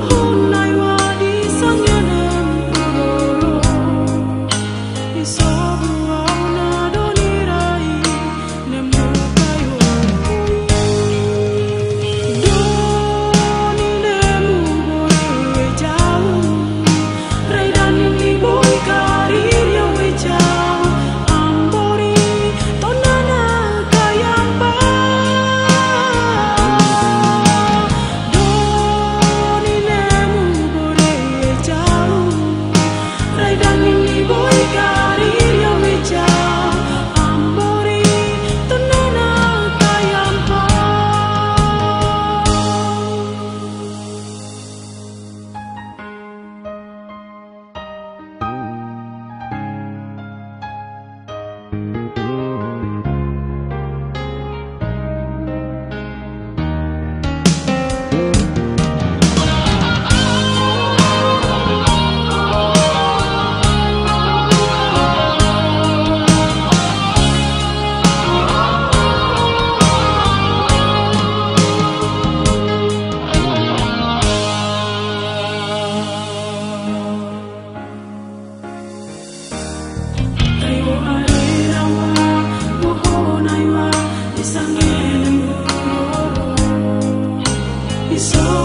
It's so